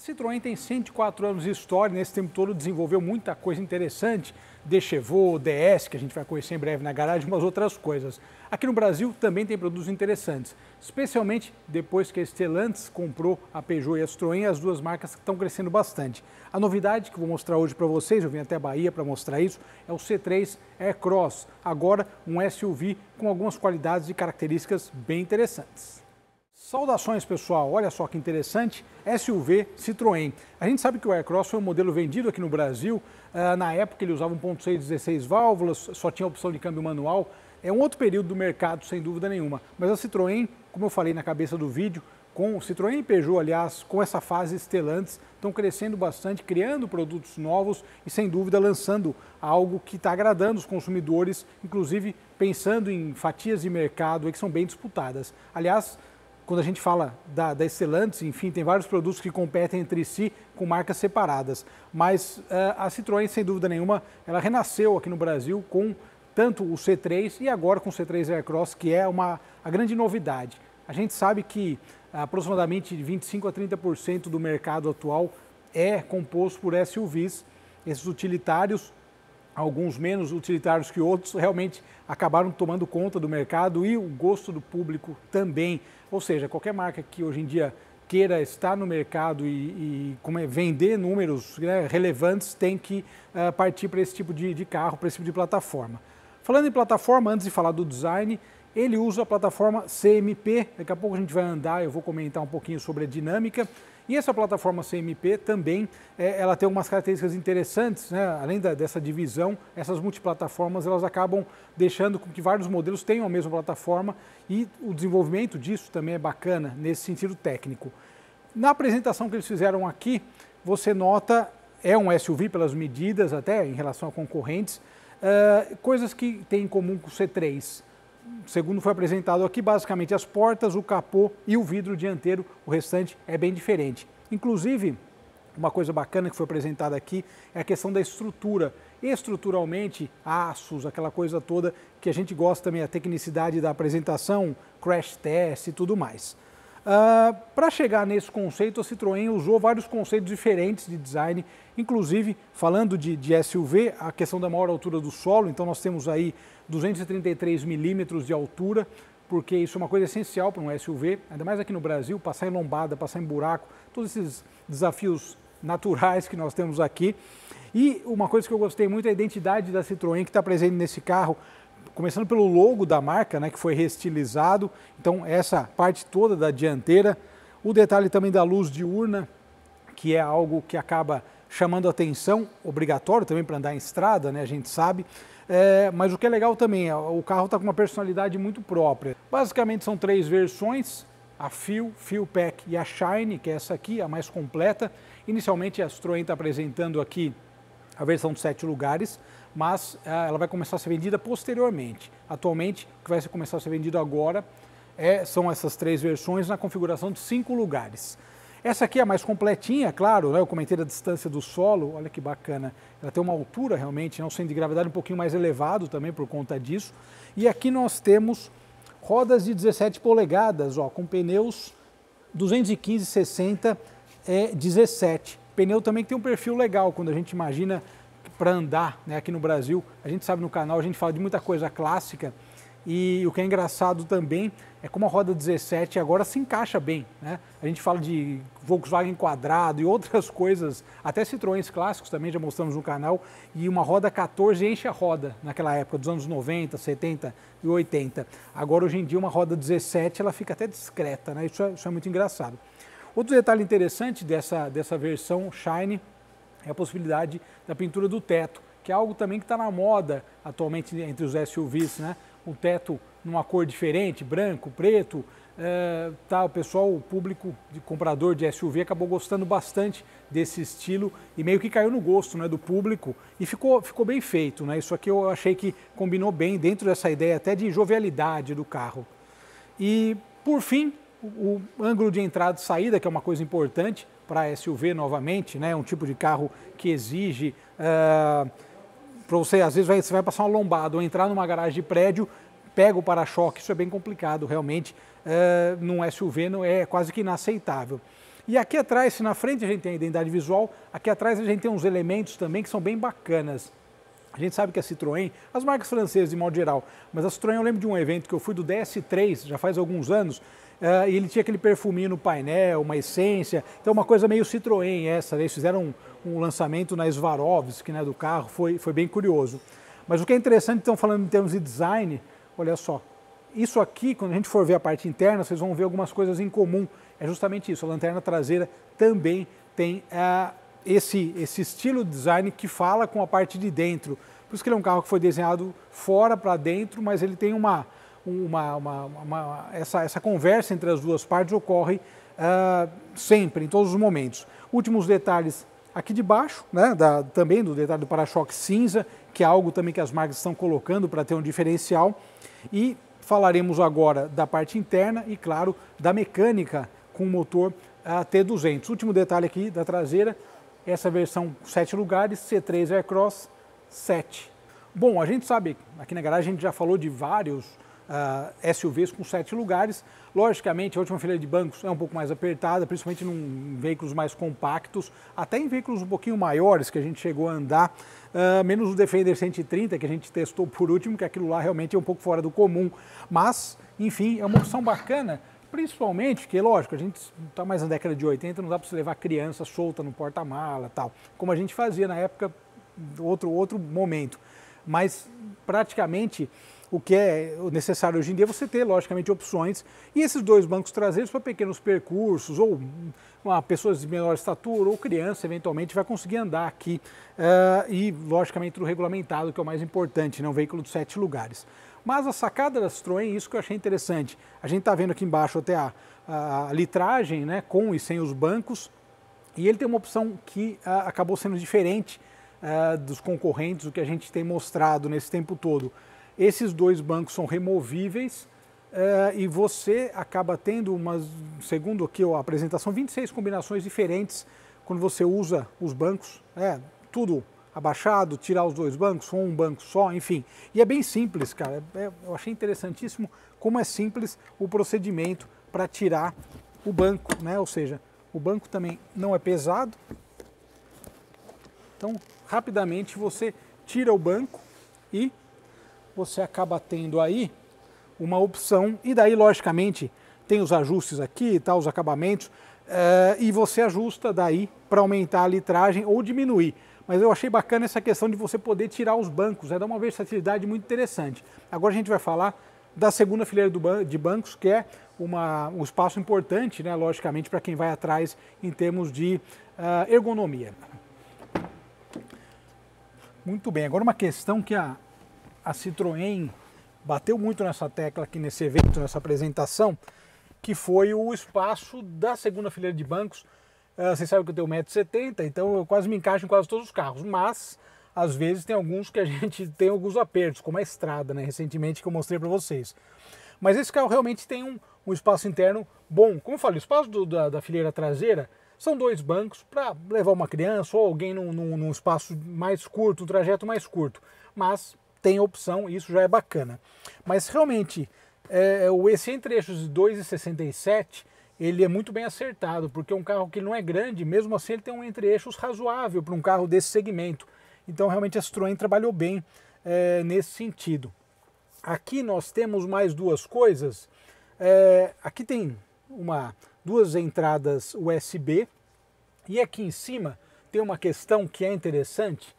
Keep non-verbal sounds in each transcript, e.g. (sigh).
A Citroën tem 104 anos de história, nesse tempo todo desenvolveu muita coisa interessante, Dechevaux, DS, que a gente vai conhecer em breve na garagem, umas outras coisas. Aqui no Brasil também tem produtos interessantes, especialmente depois que a Stellantis comprou a Peugeot e a Citroën, as duas marcas estão crescendo bastante. A novidade que vou mostrar hoje para vocês, eu vim até a Bahia para mostrar isso, é o C3 Aircross, agora um SUV com algumas qualidades e características bem interessantes. Saudações pessoal, olha só que interessante, SUV Citroën. A gente sabe que o Aircross foi um modelo vendido aqui no Brasil, uh, na época ele usava 1.6 16 válvulas, só tinha opção de câmbio manual, é um outro período do mercado sem dúvida nenhuma, mas a Citroën, como eu falei na cabeça do vídeo, com o Citroën e Peugeot, aliás, com essa fase estelantes, estão crescendo bastante, criando produtos novos e, sem dúvida, lançando algo que está agradando os consumidores, inclusive pensando em fatias de mercado que são bem disputadas. Aliás, quando a gente fala da, da Stellantis, enfim, tem vários produtos que competem entre si com marcas separadas. Mas uh, a Citroën, sem dúvida nenhuma, ela renasceu aqui no Brasil com tanto o C3 e agora com o C3 Aircross, que é uma, a grande novidade. A gente sabe que aproximadamente 25 a 30% do mercado atual é composto por SUVs. Esses utilitários alguns menos utilitários que outros, realmente acabaram tomando conta do mercado e o gosto do público também. Ou seja, qualquer marca que hoje em dia queira estar no mercado e, e é, vender números né, relevantes tem que uh, partir para esse tipo de, de carro, para esse tipo de plataforma. Falando em plataforma, antes de falar do design, ele usa a plataforma CMP, daqui a pouco a gente vai andar, eu vou comentar um pouquinho sobre a dinâmica. E essa plataforma CMP também, é, ela tem algumas características interessantes, né? além da, dessa divisão, essas multiplataformas elas acabam deixando com que vários modelos tenham a mesma plataforma e o desenvolvimento disso também é bacana nesse sentido técnico. Na apresentação que eles fizeram aqui, você nota, é um SUV pelas medidas até em relação a concorrentes, uh, coisas que tem em comum com o C3 segundo foi apresentado aqui, basicamente as portas, o capô e o vidro dianteiro, o restante é bem diferente. Inclusive, uma coisa bacana que foi apresentada aqui é a questão da estrutura. Estruturalmente, aços, aquela coisa toda que a gente gosta também, a tecnicidade da apresentação, crash test e tudo mais. Uh, Para chegar nesse conceito, a Citroën usou vários conceitos diferentes de design, inclusive falando de, de SUV, a questão da maior altura do solo, então nós temos aí 233 milímetros de altura, porque isso é uma coisa essencial para um SUV, ainda mais aqui no Brasil, passar em lombada, passar em buraco, todos esses desafios naturais que nós temos aqui. E uma coisa que eu gostei muito é a identidade da Citroën que está presente nesse carro, começando pelo logo da marca, né, que foi reestilizado. Então essa parte toda da dianteira, o detalhe também da luz diurna, que é algo que acaba chamando atenção, obrigatório também para andar em estrada, né, a gente sabe. É, mas o que é legal também, o carro está com uma personalidade muito própria. Basicamente são três versões, a Fuel, Fuel Pack e a Shine, que é essa aqui, a mais completa. Inicialmente a Citroën está apresentando aqui a versão de sete lugares, mas é, ela vai começar a ser vendida posteriormente. Atualmente, o que vai começar a ser vendido agora é, são essas três versões na configuração de cinco lugares. Essa aqui é a mais completinha, claro, né? eu comentei da distância do solo, olha que bacana. Ela tem uma altura realmente, né? um centro de gravidade um pouquinho mais elevado também por conta disso. E aqui nós temos rodas de 17 polegadas, ó, com pneus 215, 60, é 17. Pneu também tem um perfil legal, quando a gente imagina para andar né, aqui no Brasil. A gente sabe no canal, a gente fala de muita coisa clássica, e o que é engraçado também é como a roda 17 agora se encaixa bem. Né? A gente fala de Volkswagen quadrado e outras (laughs) coisas, até Citroëns clássicos também já mostramos no canal, e uma roda 14 enche a roda naquela época, dos anos 90, 70 e 80. Agora, hoje em dia, uma roda 17 ela fica até discreta, né? isso, é, isso é muito engraçado. Outro detalhe interessante dessa, dessa versão Shine é a possibilidade da pintura do teto, que é algo também que está na moda atualmente entre os SUVs, né? o teto numa cor diferente, branco, preto. É, tá, o pessoal, o público de comprador de SUV acabou gostando bastante desse estilo e meio que caiu no gosto né, do público e ficou, ficou bem feito. Né? Isso aqui eu achei que combinou bem dentro dessa ideia até de jovialidade do carro. E por fim, o, ângulo de entrada e saída, que é uma coisa importante para SUV novamente, né? um tipo de carro que exige. Uh, para você, às vezes, vai, você vai passar uma lombada ou entrar numa garagem de prédio, pega o para-choque, isso é bem complicado, realmente, é, num SUV não é quase que inaceitável. E aqui atrás, se na frente a gente tem a identidade visual, aqui atrás a gente tem uns elementos também que são bem bacanas. A gente sabe que a Citroën, as marcas francesas de modo geral, mas a Citroën eu lembro de um evento que eu fui do DS3, já faz alguns anos, uh, e ele tinha aquele perfuminho no painel, uma essência, então uma coisa meio Citroën essa, né? eles fizeram um, um lançamento na Swarovski né, do carro, foi, foi bem curioso. Mas o que é interessante, então, falando em termos de design, olha só, isso aqui, quando a gente for ver a parte interna, vocês vão ver algumas coisas em comum. É justamente isso, a lanterna traseira também tem uh, esse, esse estilo de design que fala com a parte de dentro. Por isso que ele é um carro que foi desenhado fora para dentro, mas ele tem uma, uma, uma, uma, essa, essa conversa entre as duas partes ocorre uh, sempre, em todos os momentos. Últimos detalhes aqui de baixo, né, da, também do detalhe do para-choque cinza, que é algo também que as marcas estão colocando para ter um diferencial. E falaremos agora da parte interna e, claro, da mecânica com o motor uh, T200. Último detalhe aqui da traseira, essa versão 7 lugares, C3 Aircross 7. Bom, a gente sabe, aqui na garagem a gente já falou de vários uh, ah, SUVs com 7 lugares. Logicamente, a última fileira de bancos é um pouco mais apertada, principalmente em veículos mais compactos, até em veículos um pouquinho maiores que a gente chegou a andar, uh, menos o Defender 130 que a gente testou por último, que aquilo lá realmente é um pouco fora do comum. Mas, enfim, é uma opção bacana Principalmente que, lógico, a gente está mais na década de 80, não dá para você levar criança solta no porta-mala tal, como a gente fazia na época, outro, outro momento. Mas praticamente o que é necessário hoje em dia é você ter, logicamente, opções. E esses dois bancos traseiros para pequenos percursos, ou uma pessoas de menor estatura, ou criança, eventualmente, vai conseguir andar aqui. Uh, e, logicamente, o regulamentado, que é o mais importante, né? um veículo de sete lugares. Mas a sacada da Citroën, isso que eu achei interessante. A gente está vendo aqui embaixo até a, a, litragem, né, com e sem os bancos, e ele tem uma opção que a, acabou sendo diferente a, dos concorrentes, o que a gente tem mostrado nesse tempo todo. Esses dois bancos são removíveis e você acaba tendo, umas, segundo aqui a apresentação, 26 combinações diferentes quando você usa os bancos. É, tudo abaixado, tirar os dois bancos, ou um banco só, enfim. E é bem simples, cara. É, eu achei interessantíssimo como é simples o procedimento para tirar o banco, né? Ou seja, o banco também não é pesado. Então, rapidamente você tira o banco e você acaba tendo aí uma opção. E daí, logicamente, tem os ajustes aqui, tá, os acabamentos, é, e você ajusta daí para aumentar a litragem ou diminuir mas eu achei bacana essa questão de você poder tirar os bancos, é dar uma versatilidade muito interessante. Agora a gente vai falar da segunda fileira ban de bancos, que é uma, um espaço importante, né, logicamente, para quem vai atrás em termos de uh, ergonomia. Muito bem, agora uma questão que a, a Citroën bateu muito nessa tecla aqui nesse evento, nessa apresentação, que foi o espaço da segunda fileira de bancos Uh, vocês sabem que eu tenho 1,70m, então eu quase me encaixo em quase todos os carros. Mas, às vezes, tem alguns que a (laughs) gente tem alguns apertos, como a estrada, né? Recentemente que eu mostrei para vocês. Mas esse carro realmente tem um, um espaço interno bom. Como eu falei, o espaço do, da, da fileira traseira são dois bancos para levar uma criança ou alguém num, num, num, espaço mais curto, um trajeto mais curto. Mas tem opção e isso já é bacana. Mas realmente, é, esse entre eixos de 2,67 ele é muito bem acertado, porque é um carro que não é grande, mesmo assim ele tem um entre-eixos razoável para um carro desse segmento. Então realmente a Citroën trabalhou bem é, nesse sentido. Aqui nós temos mais duas coisas. É, aqui tem uma, duas entradas USB e aqui em cima tem uma questão que é interessante.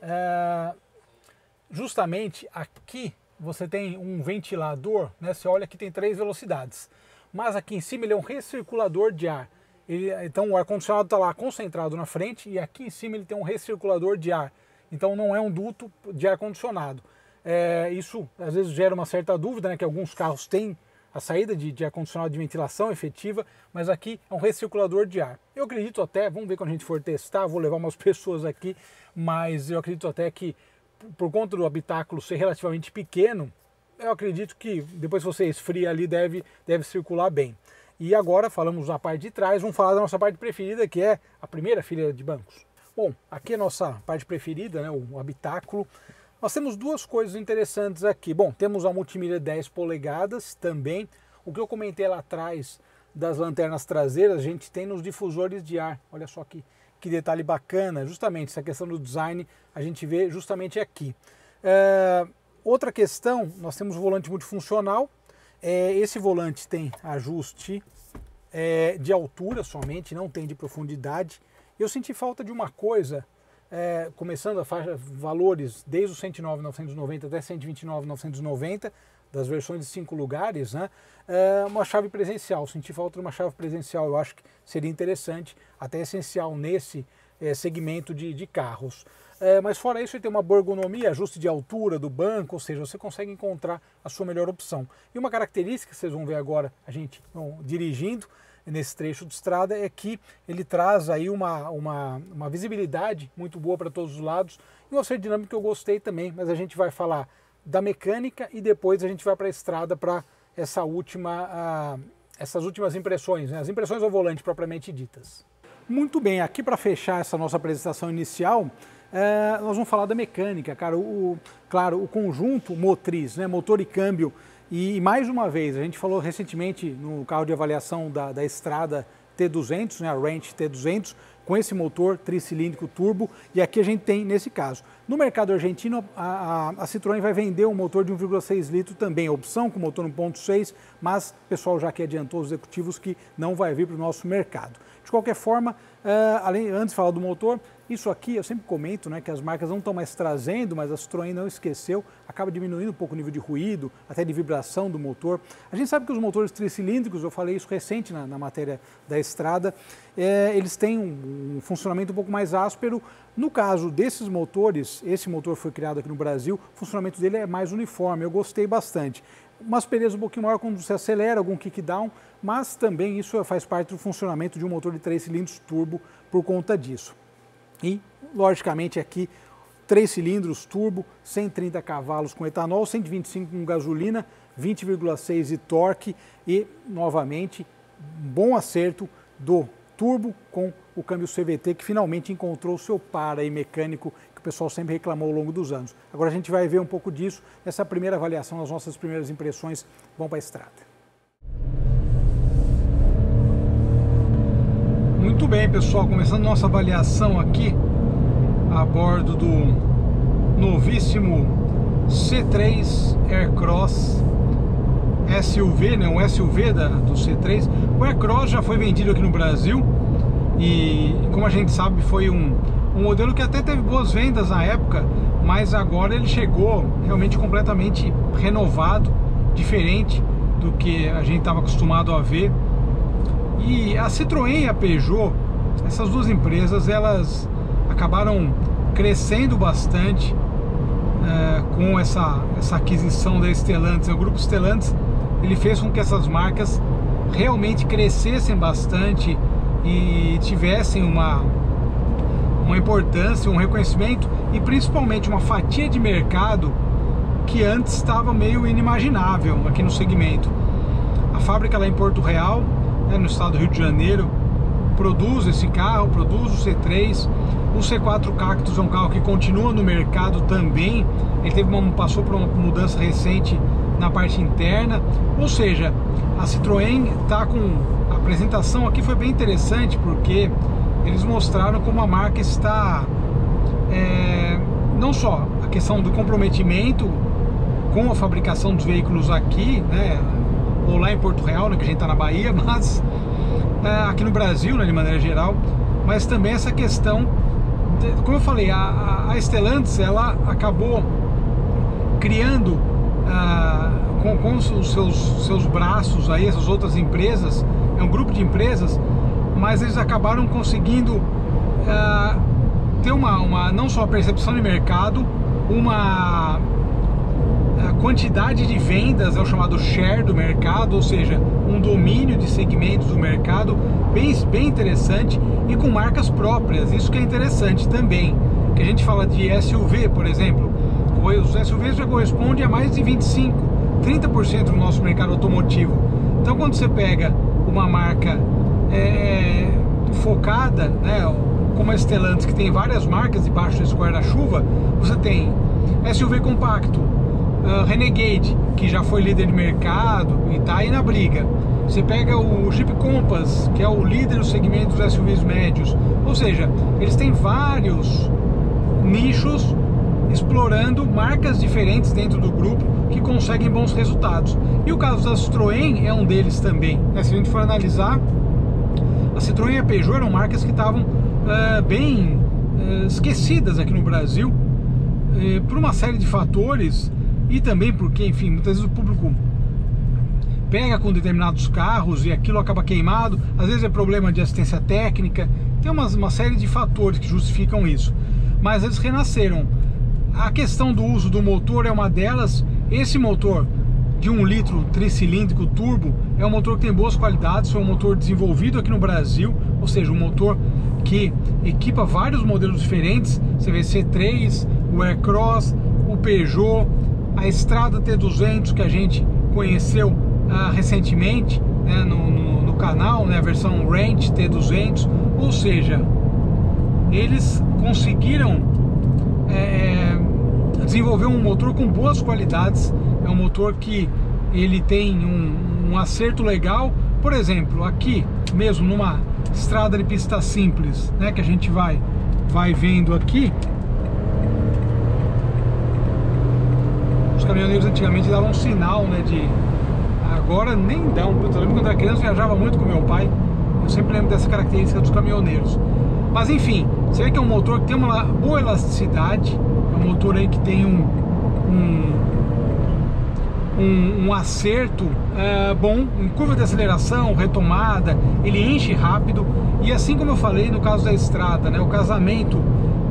É, justamente aqui você tem um ventilador, né? Você olha que tem três velocidades mas aqui em cima ele é um recirculador de ar. Ele, então o ar-condicionado está lá concentrado na frente e aqui em cima ele tem um recirculador de ar. Então não é um duto de ar-condicionado. É, isso às vezes gera uma certa dúvida, né, que alguns carros têm a saída de, de ar-condicionado de ventilação efetiva, mas aqui é um recirculador de ar. Eu acredito até, vamos ver quando a gente for testar, vou levar umas (laughs) pessoas aqui, mas eu acredito até que por conta do habitáculo ser relativamente pequeno, eu acredito que depois que você esfria ali deve, deve circular bem. E agora falamos da parte de trás, vamos falar da nossa parte preferida, que é a primeira fileira de bancos. Bom, aqui é a nossa parte preferida, né, o habitáculo. Nós temos duas coisas interessantes aqui. Bom, temos a multimídia 10 polegadas também. O que eu comentei lá atrás das lanternas traseiras a gente tem nos difusores de ar. Olha só que, que detalhe bacana, justamente essa questão do design a gente vê justamente aqui. É, outra questão, nós temos o volante multifuncional. É, esse volante tem ajuste é, de altura somente, não tem de profundidade. Eu senti falta de uma coisa, é, começando a faixa valores desde o 109.990 até 129.990, das versões de cinco lugares, né? É uma chave presencial. Senti falta de uma chave presencial, eu acho que seria interessante, até essencial nesse é, segmento de, de carros. É, mas fora isso, ele tem uma ergonomia, ajuste de altura do banco, ou seja, você consegue encontrar a sua melhor opção. E uma característica que vocês vão ver agora, a gente bom, dirigindo nesse trecho de estrada, é que ele traz aí uma, uma, uma visibilidade muito boa para todos os lados e uma ser dinâmica que eu gostei também, mas a gente vai falar da mecânica e depois a gente vai para a estrada para essa última, essas últimas impressões, né? as impressões ao volante propriamente ditas. Muito bem, aqui para fechar essa nossa apresentação inicial, é, nós vamos falar da mecânica, cara. O, claro, o conjunto motriz, né? motor e câmbio. E, e, mais uma vez, a gente falou recentemente no carro de avaliação da, da estrada T200, né? a Ranch T200, com esse motor tricilíndrico turbo, e aqui a gente tem nesse caso. No mercado argentino, a, a, a Citroën vai vender um motor de 1,6 litro também, opção com motor 1.6, mas o pessoal já que adiantou os executivos que não vai vir para o nosso mercado. De qualquer forma, uh, além, antes de falar do motor, isso aqui eu sempre comento né, que as marcas não estão mais trazendo, mas a Citroën não esqueceu, acaba diminuindo um pouco o nível de ruído, até de vibração do motor. A gente sabe que os motores tricilíndricos, eu falei isso recente na, na matéria da estrada, é, eles têm um, um, funcionamento um pouco mais áspero. No caso desses motores, esse motor foi criado aqui no Brasil, o funcionamento dele é mais uniforme, eu gostei bastante. Uma aspereza um pouquinho maior quando você acelera, algum kickdown, mas também isso faz parte do funcionamento de um motor de 3 cilindros turbo por conta disso. E, logicamente, aqui, 3 cilindros turbo, 130 cavalos com etanol, 125 com gasolina, 20,6 de torque e, novamente, bom acerto do turbo com o câmbio CVT que finalmente encontrou o seu par aí mecânico que o pessoal sempre reclamou ao longo dos anos. Agora a gente vai ver um pouco disso nessa primeira avaliação, as nossas primeiras impressões vão para a estrada. Muito bem, pessoal, começando nossa avaliação aqui a bordo do novíssimo C3 Aircross SUV, né, um SUV da, do C3. O Aircross já foi vendido aqui no Brasil e, como a gente sabe, foi um, um modelo que até teve boas vendas na época, mas agora ele chegou realmente completamente renovado, diferente do que a gente estava acostumado a ver e a Citroën e a Peugeot, essas duas empresas, elas acabaram crescendo bastante é, com essa, essa aquisição da Stellantis. O grupo Stellantis ele fez com que essas marcas realmente crescessem bastante e tivessem uma, uma importância, um reconhecimento e principalmente uma fatia de mercado que antes estava meio inimaginável aqui no segmento. A fábrica lá em Porto Real né, no estado do Rio de Janeiro, produz esse carro, produz o C3. O C4 Cactus é um carro que continua no mercado também. Ele teve uma, passou por uma mudança recente na parte interna. Ou seja, a Citroën está com a apresentação aqui foi bem interessante porque eles mostraram como a marca está é, não só a questão do comprometimento com a fabricação dos veículos aqui, né, ou lá em Porto Real, né, que a gente está na Bahia, (laughs) mas é, aqui no Brasil, né, de maneira geral, mas também essa questão, de, como eu falei, a, a Stellantis, ela acabou criando ah, com, com, os seus, seus braços aí, essas outras empresas, é um grupo de empresas, mas eles acabaram conseguindo ah, ter uma, uma, não só a percepção de mercado, uma a quantidade de vendas é o chamado share do mercado, ou seja, um domínio de segmentos do mercado bem, bem interessante e com marcas próprias. Isso que é interessante também. Que a gente fala de SUV, por exemplo, os SUVs já correspondem a mais de 25, 30% do nosso mercado automotivo. Então, quando você pega uma marca é, focada, né, como a Stellantis, que tem várias marcas debaixo desse guarda-chuva, você tem SUV compacto, uh, Renegade, que já foi líder de mercado e está aí na briga. Você pega o Jeep Compass, que é o líder do segmento dos SUVs médios. Ou seja, eles têm vários nichos explorando marcas diferentes dentro do grupo que conseguem bons resultados. E o caso da Citroën é um deles também. Né? Se a gente for analisar, a Citroën e a Peugeot eram marcas que estavam uh, bem uh, esquecidas aqui no Brasil uh, por uma série de fatores e também porque, enfim, muitas vezes o público pega com determinados carros e aquilo acaba queimado, às vezes é problema de assistência técnica, tem uma, uma série de fatores que justificam isso. Mas eles renasceram a questão do uso do motor é uma delas. Esse motor de um litro tricilíndrico turbo é um motor que tem boas qualidades, foi um motor desenvolvido aqui no Brasil, ou seja, um motor que equipa vários modelos diferentes. Você vê C3, o Aircross, o Peugeot, a Estrada T200 que a gente conheceu uh, recentemente né, no, no, no, canal, né, a versão Range T200. Ou seja, eles conseguiram é, desenvolver um motor com boas qualidades, é um motor que ele tem um, um acerto legal. Por exemplo, aqui mesmo numa estrada de pista simples, né, que a gente vai vai vendo aqui, os caminhoneiros antigamente davam um sinal, né, de agora nem dão. Eu lembro quando era criança viajava muito com meu pai. Eu sempre lembro dessa característica dos caminhoneiros. Mas enfim, você vê que é um motor que tem uma boa elasticidade, um motor aí que tem um, um, um, um acerto é, bom em curva de aceleração, retomada, ele enche rápido e assim como eu falei no caso da estrada, né, o casamento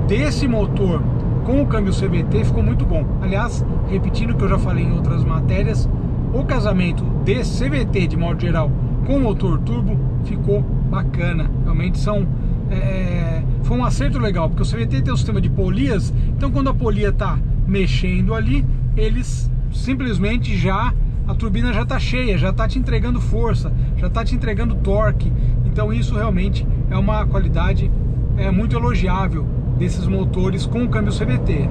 desse motor com o câmbio CVT ficou muito bom. Aliás, repetindo o que eu já falei em outras matérias, o casamento desse CVT de modo geral com motor turbo ficou bacana. Realmente são é, foi um acerto legal, porque o CVT tem um sistema de polias, então quando a polia está mexendo ali, eles simplesmente já a turbina já está cheia, já está te entregando força, já está te entregando torque. Então isso realmente é uma qualidade é, muito elogiável desses motores com câmbio CVT.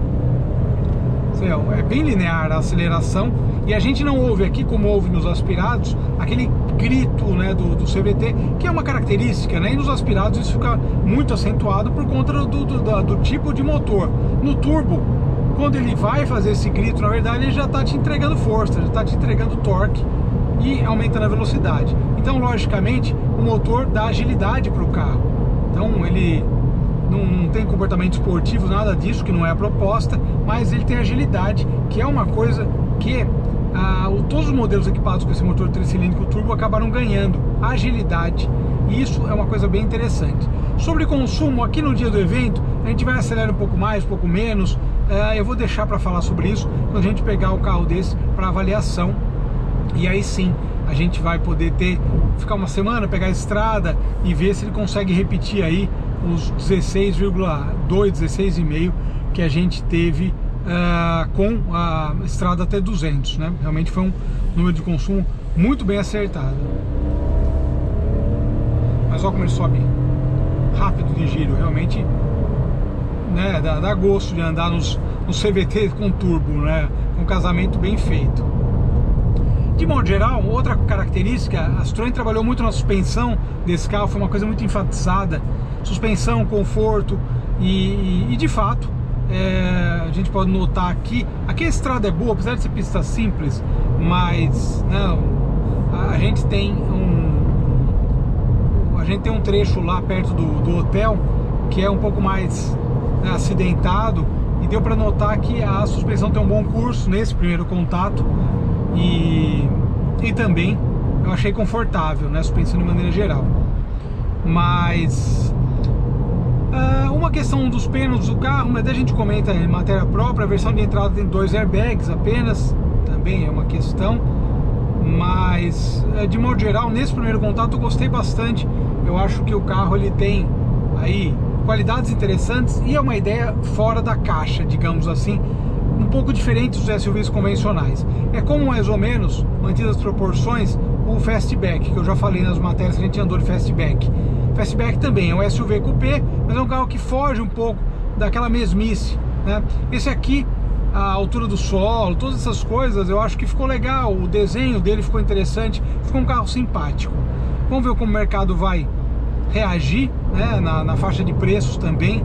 É bem linear a aceleração e a gente não ouve aqui, como ouve nos aspirados, aquele grito né, do, do CVT, que é uma característica, né? E nos aspirados isso fica muito acentuado por conta do, do, do, do tipo de motor. No turbo, quando ele vai fazer esse grito, na verdade ele já está te entregando força, já está te entregando torque e aumentando a velocidade. Então, logicamente, o motor dá agilidade para o carro. Então, ele comportamento esportivo, nada disso, que não é a proposta, mas ele tem agilidade, que é uma coisa que ah, todos os modelos equipados com esse motor tricilíndrico turbo acabaram ganhando agilidade isso é uma coisa bem interessante. Sobre consumo, aqui no dia do evento, a gente vai acelerar um pouco mais, um pouco menos. Ah, eu vou deixar para falar sobre isso quando a gente pegar o carro desse para avaliação. E aí sim, a gente vai poder ter ficar uma semana, pegar a estrada e ver se ele consegue repetir aí os 16,2, 16,5 que a gente teve uh, com a estrada até 200, né? Realmente foi um número de consumo muito bem acertado. Mas olha como ele sobe rápido de giro, realmente né, dá, dá gosto de andar nos, nos CVT com turbo, né? Com um casamento bem feito. De modo geral, outra característica, a Citroën trabalhou muito na suspensão desse carro, foi uma coisa muito enfatizada. Suspensão, conforto e, e, de fato é, a gente pode notar aqui, aqui a estrada é boa, apesar de ser pista simples, mas não, a gente tem um a gente tem um trecho lá perto do, do hotel que é um pouco mais né, acidentado e deu para notar que a suspensão tem um bom curso nesse primeiro contato e, e também eu achei confortável, né, suspensão de maneira geral. Mas uma questão dos pênaltis do carro, mas a gente comenta em matéria própria, a versão de entrada tem dois airbags apenas, também é uma questão, mas eh, de modo geral, nesse primeiro contato eu gostei bastante, eu acho que o carro ele tem aí qualidades interessantes e é uma ideia fora da caixa, digamos assim, um pouco diferente dos SUVs convencionais. É como mais ou menos, mantidas as proporções, o Fastback, que eu já falei nas matérias que a gente andou de Fastback Fastback também é um SUV coupé, mas é um carro que foge um pouco daquela mesmice. Né? Esse aqui, a altura do solo, todas essas coisas, eu acho que ficou legal, o desenho dele ficou interessante, ficou um carro simpático. Vamos ver como o mercado vai reagir né, na, na faixa de preços também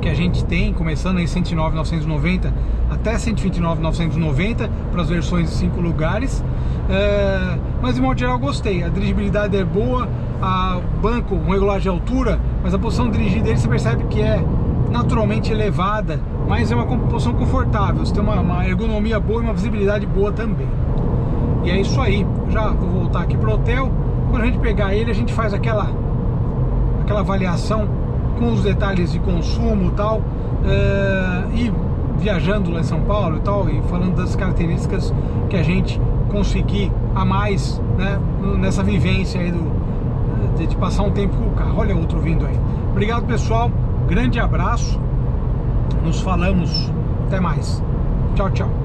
que a gente tem, começando em 109.990 até 129.990 para as versões de 5 lugares. É, mas de modo geral gostei, a dirigibilidade é boa, a banco, um regular de altura, mas a posição de dirigir dele você percebe que é naturalmente elevada, mas é uma posição confortável, você tem uma, uma ergonomia boa e uma visibilidade boa também. E é isso aí, já vou voltar aqui pro hotel, quando a gente pegar ele a gente faz aquela, aquela avaliação com os detalhes de consumo e tal, é, e viajando lá em São Paulo e tal, e falando das características que a gente conseguir a mais né, nessa vivência aí do, de, de passar um tempo com o carro. Olha outro vindo aí. Obrigado pessoal, Grande abraço. Nos falamos. Até mais. Tchau, tchau.